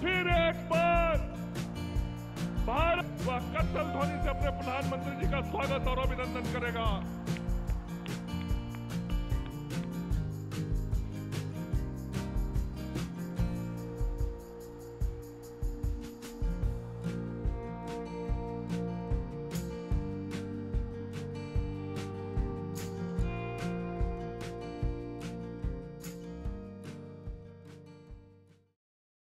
फिर एक बार भारत व कत्ल ध्वनि से अपने प्रधानमंत्री जी का स्वागत और अभिनंदन करेगा।